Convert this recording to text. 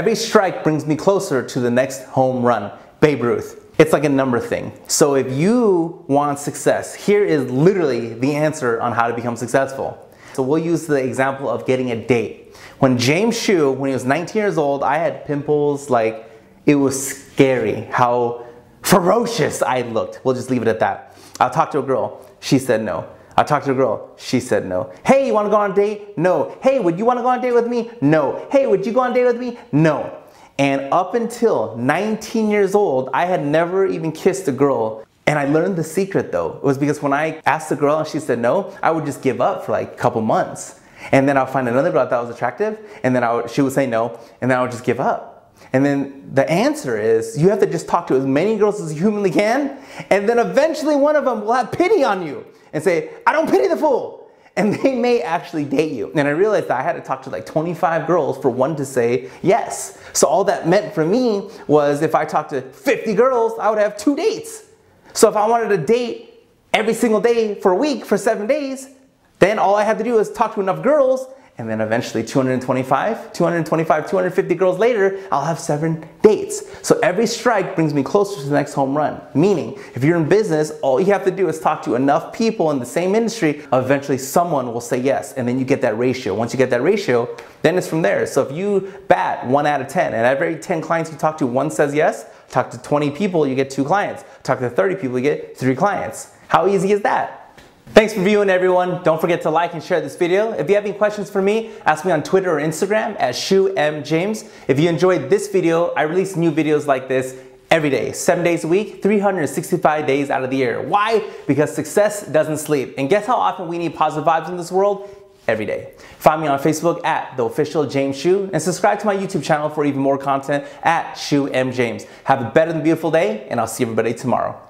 Every strike brings me closer to the next home run. Babe Ruth. It's like a number thing. So if you want success, here is literally the answer on how to become successful. So we'll use the example of getting a date. When James Hsu, when he was 19 years old, I had pimples like it was scary how ferocious I looked. We'll just leave it at that. I talked to a girl. She said no. I talked to a girl. She said no. Hey, you want to go on a date? No. Hey, would you want to go on a date with me? No. Hey, would you go on a date with me? No. And up until 19 years old, I had never even kissed a girl. And I learned the secret though. It was because when I asked the girl and she said no, I would just give up for like a couple months. And then I'll find another girl that was attractive, and then I would, she would say no, and then I would just give up. And then the answer is you have to just talk to as many girls as you humanly can, and then eventually one of them will have pity on you and say, I don't pity the fool. And they may actually date you. And I realized that I had to talk to like 25 girls for one to say yes. So all that meant for me was if I talked to 50 girls, I would have two dates. So if I wanted to date every single day for a week for seven days, then all I had to do is talk to enough girls and then eventually 225, 225, 250 girls later, I'll have seven dates. So every strike brings me closer to the next home run. Meaning, if you're in business, all you have to do is talk to enough people in the same industry, eventually someone will say yes, and then you get that ratio. Once you get that ratio, then it's from there. So if you bat one out of 10, and every 10 clients you talk to, one says yes, talk to 20 people, you get two clients. Talk to 30 people, you get three clients. How easy is that? Thanks for viewing everyone. Don't forget to like and share this video. If you have any questions for me, ask me on Twitter or Instagram at HsuMJames. If you enjoyed this video, I release new videos like this every day, seven days a week, 365 days out of the year. Why? Because success doesn't sleep. And guess how often we need positive vibes in this world? Every day. Find me on Facebook at the official James Hsu and subscribe to my YouTube channel for even more content at Hsu M James. Have a better than beautiful day and I'll see everybody tomorrow.